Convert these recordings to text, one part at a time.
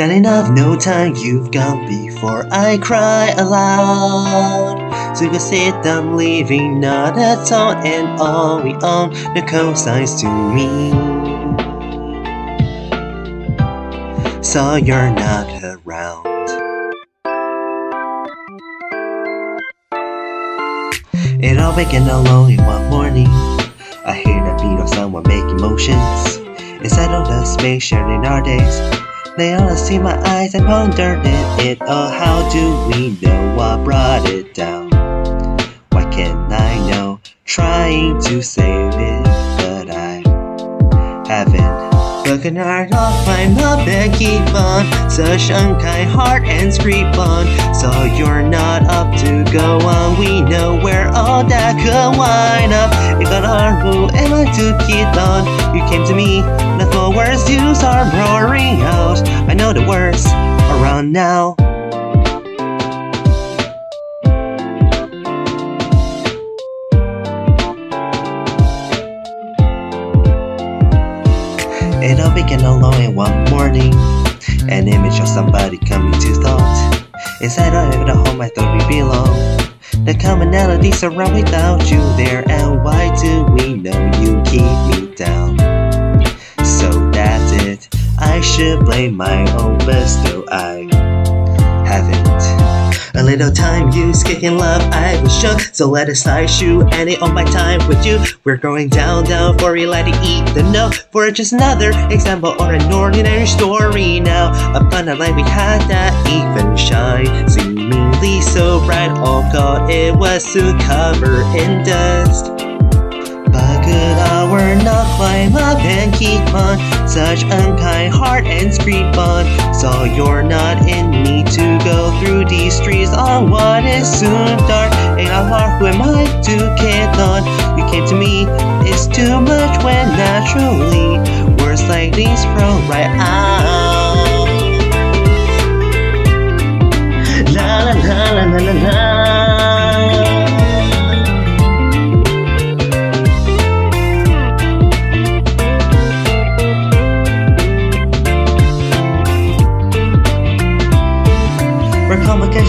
Not enough, no time, you've gone before I cry aloud. So you sit, I'm leaving, not at all, and all we own, no cosigns to me. So you're not around. It all began alone in one morning. I hear the beat of someone making motions inside of the space sharing our days. They all see my eyes and pondered it, it all. How do we know what brought it down? Why can't I know? Trying to save it, but I haven't. But can I not climb up and keep on? Such unkind heart and scream on. So you're not up to go on. We know where all that could wind up. It got hard, who am I to keep on? You came to me, the full words you are roaring out. I know the words around now. It all began alone in one morning. An image of somebody coming to thought. Inside of the home I thought we belong. The commonalities around without you there, and why do we know you keep me down? I should blame my own, but still I haven't. A little time used kicking love, I was shook. So let us shoe and it on my time with you. We're going down, down for you, let it eat the no. For just another example or an ordinary story now. Upon a light we had that even shine, seemingly so bright. Oh God, it was soon covered in dust. Good hour not climb up and keep on. Such unkind heart and scream on. So you're not in me to go through these streets. On what is soon dark Ain't I'm hard who am I to get on? You came to me, it's too much when naturally Words like these flow right out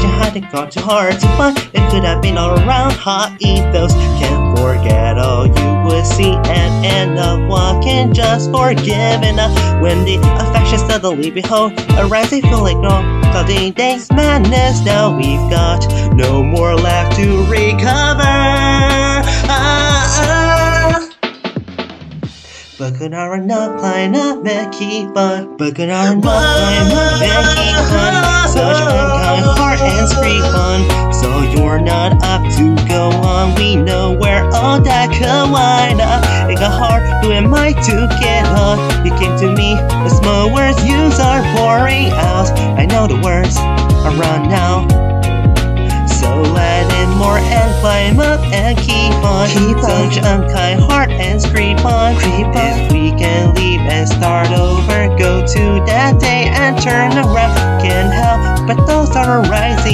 You had it gone too hard to find It could have been all around hot ethos Can't forget all you would see And end up walking just forgiving up When the affection suddenly behold Arise they feel like no Clouding days madness Now we've got no more left to recover ah, ah. But could I not climb up and keep on? But could I not climb up and keep on? Such unkind heart and scream on. So you're not up to go on. We know where all that could wind up. It got hard, who am I to get on? You came to me, the small words you are pouring out. I know the words are run now. So let in more and climb up and keep on. Keep on. Such unkind heart and scream on. Creep on. If we can leave and start over, go to that day and turn around. Can't help but those are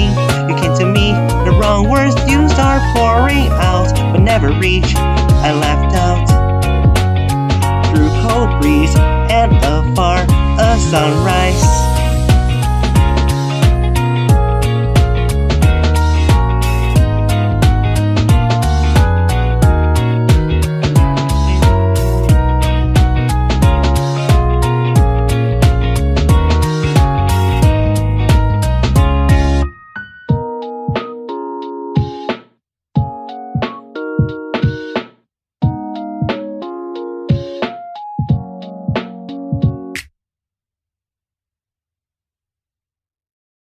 You came to me, the wrong words you are pouring out, but never reach. I left out through cold breeze and afar a sunrise.